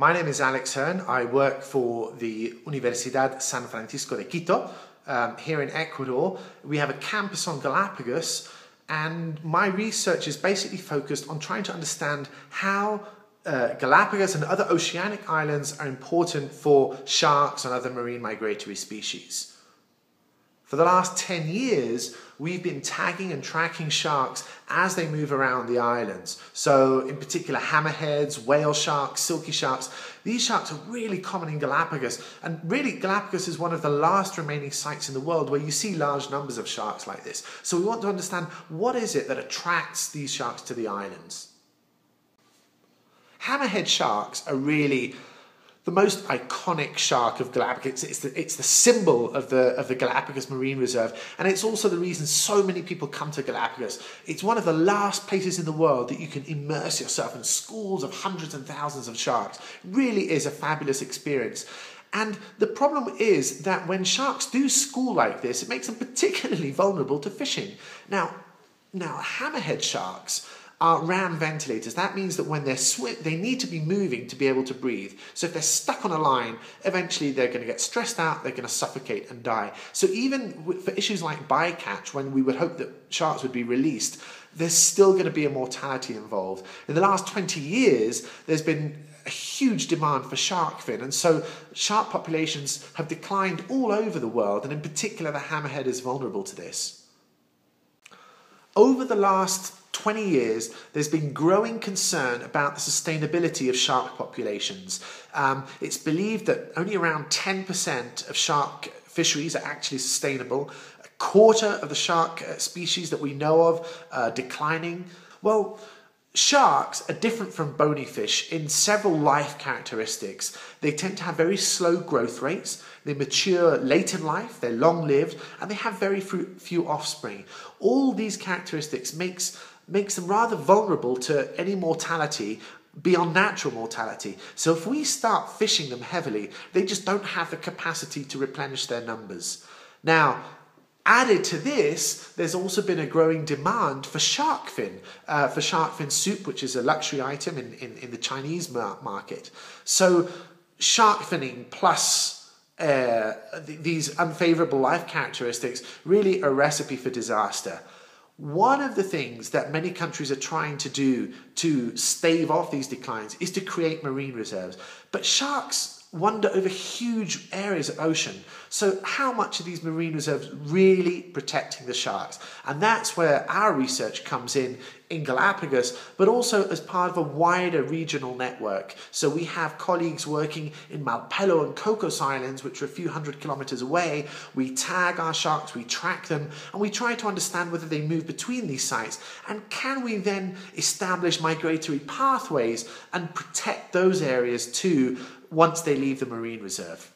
My name is Alex Hearn. I work for the Universidad San Francisco de Quito um, here in Ecuador. We have a campus on Galapagos, and my research is basically focused on trying to understand how uh, Galapagos and other oceanic islands are important for sharks and other marine migratory species. For the last 10 years, we've been tagging and tracking sharks as they move around the islands. So, in particular, hammerheads, whale sharks, silky sharks. These sharks are really common in Galapagos. And really, Galapagos is one of the last remaining sites in the world where you see large numbers of sharks like this. So, we want to understand what is it that attracts these sharks to the islands. Hammerhead sharks are really the most iconic shark of Galapagos. It's the, it's the symbol of the, of the Galapagos Marine Reserve, and it's also the reason so many people come to Galapagos. It's one of the last places in the world that you can immerse yourself in schools of hundreds and thousands of sharks. It really is a fabulous experience. And the problem is that when sharks do school like this, it makes them particularly vulnerable to fishing. Now, now hammerhead sharks are ram ventilators. That means that when they're swim, they need to be moving to be able to breathe. So if they're stuck on a line, eventually they're going to get stressed out, they're going to suffocate and die. So even for issues like bycatch, when we would hope that sharks would be released, there's still going to be a mortality involved. In the last 20 years, there's been a huge demand for shark fin, and so shark populations have declined all over the world, and in particular, the hammerhead is vulnerable to this. Over the last 20 years, there's been growing concern about the sustainability of shark populations. Um, it's believed that only around 10% of shark fisheries are actually sustainable. A quarter of the shark uh, species that we know of are declining. Well, Sharks are different from bony fish in several life characteristics. They tend to have very slow growth rates, they mature late in life, they're long lived, and they have very few offspring. All these characteristics makes makes them rather vulnerable to any mortality beyond natural mortality. So if we start fishing them heavily, they just don't have the capacity to replenish their numbers. Now, Added to this, there's also been a growing demand for shark fin, uh, for shark fin soup, which is a luxury item in, in, in the Chinese market. So, shark finning plus uh, th- these unfavorable life characteristics really a recipe for disaster. One of the things that many countries are trying to do to stave off these declines is to create marine reserves. But sharks wander over huge areas of ocean. So, how much are these marine reserves really protecting the sharks? And that's where our research comes in in Galapagos, but also as part of a wider regional network. So, we have colleagues working in Malpelo and Cocos Islands, which are a few hundred kilometers away. We tag our sharks, we track them, and we try to understand whether they move between these sites. And can we then establish migratory pathways and protect those areas too? Once they leave the marine reserve.